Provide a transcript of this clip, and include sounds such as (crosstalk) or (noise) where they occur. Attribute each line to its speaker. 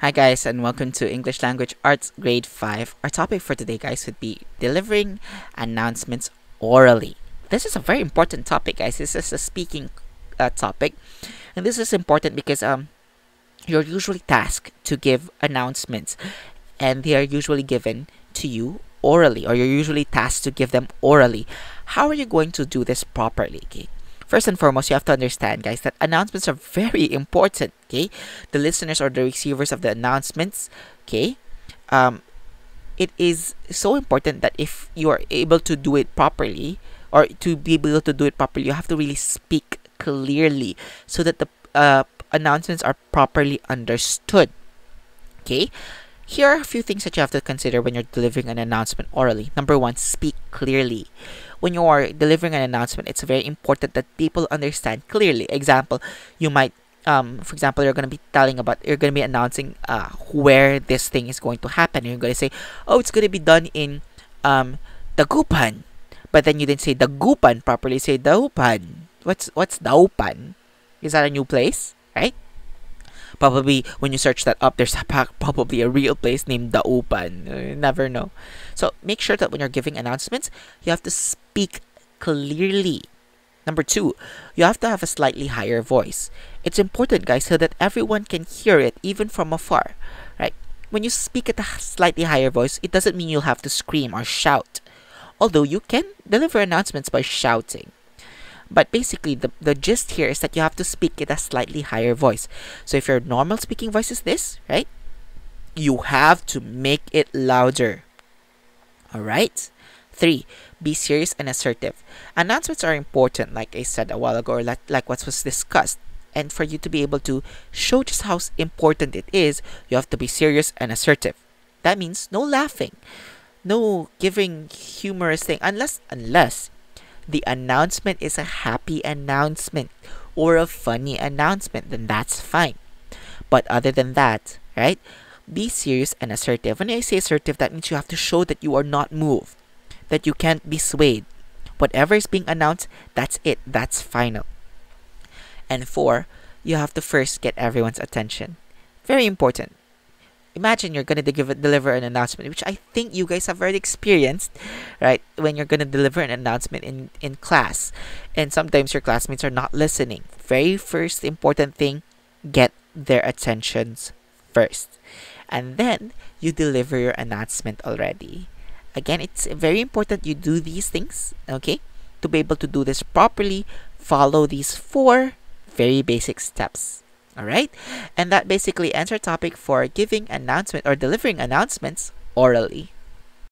Speaker 1: Hi guys and welcome to English Language Arts Grade 5. Our topic for today guys would be delivering announcements orally. This is a very important topic guys. This is a speaking uh, topic and this is important because um you're usually tasked to give announcements and they are usually given to you orally or you're usually tasked to give them orally. How are you going to do this properly? Okay? First and foremost, you have to understand, guys, that announcements are very important. Okay, the listeners or the receivers of the announcements. Okay, um, it is so important that if you are able to do it properly, or to be able to do it properly, you have to really speak clearly so that the uh, announcements are properly understood. Okay, here are a few things that you have to consider when you're delivering an announcement orally. Number one, speak clearly when you are delivering an announcement, it's very important that people understand clearly. Example, you might um, for example, you're going to be telling about, you're going to be announcing uh, where this thing is going to happen. You're going to say, oh, it's going to be done in um, Dagupan. But then you didn't say Dagupan properly. Say Daupan. What's what's Daupan? Is that a new place, right? Probably when you search that up, there's (laughs) a, probably a real place named Daupan. You never know. So make sure that when you're giving announcements, you have to speak clearly. Number two, you have to have a slightly higher voice. It's important, guys, so that everyone can hear it even from afar, right? When you speak at a slightly higher voice, it doesn't mean you'll have to scream or shout. Although you can deliver announcements by shouting. But basically, the, the gist here is that you have to speak at a slightly higher voice. So if your normal speaking voice is this, right? You have to make it louder. Alright? Three, be serious and assertive. Announcements are important, like I said a while ago, or like, like what was discussed. And for you to be able to show just how important it is, you have to be serious and assertive. That means no laughing, no giving humorous thing, unless unless the announcement is a happy announcement or a funny announcement, then that's fine. But other than that, right? Be serious and assertive. When I say assertive, that means you have to show that you are not moved, that you can't be swayed. Whatever is being announced, that's it. That's final. And four, you have to first get everyone's attention. Very important imagine you're going to give, deliver an announcement, which I think you guys have already experienced, right? When you're going to deliver an announcement in, in class, and sometimes your classmates are not listening. Very first important thing, get their attentions first. And then you deliver your announcement already. Again, it's very important you do these things, okay? To be able to do this properly, follow these four very basic steps. All right? And that basically ends our topic for giving announcement or delivering announcements orally.